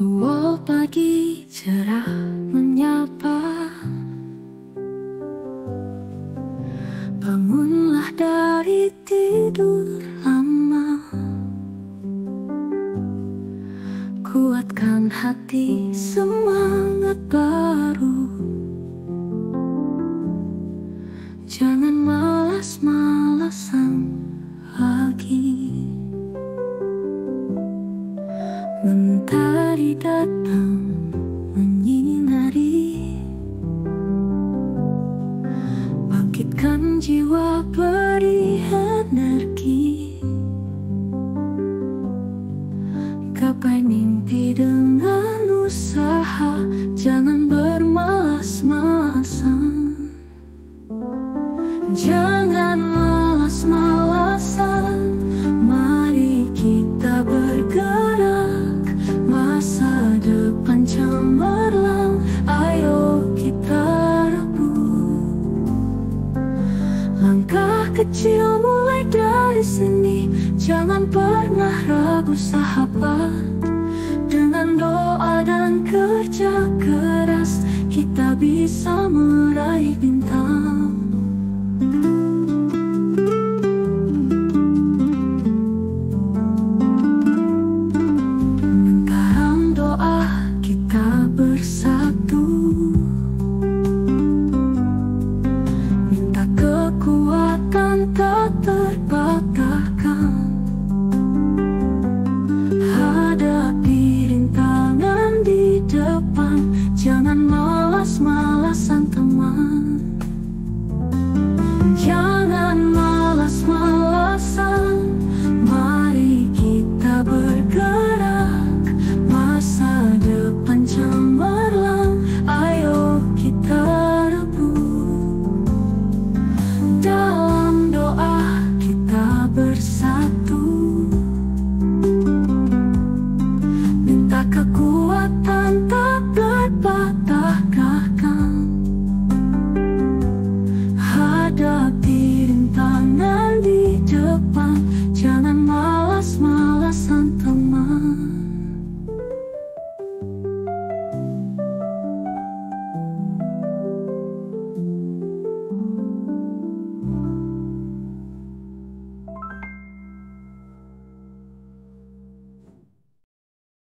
Oh. Pagi cerah menyapa. Bangunlah dari tidur lama. Kuatkan hati semangat baru. Jangan malas-malasan Datang menyinari. Bangkitkan jiwa beri energi Gapai mimpi dengan usaha Jangan bermalas-malasan. Jangan Langkah kecil mulai dari sini. Jangan pernah ragu sahabat. Dengan doa dan kerja keras Kita bisa malas-malasan teman. Jangan malas-malasan Mari kita bergerak. Masa depan cemerlang Ayo kita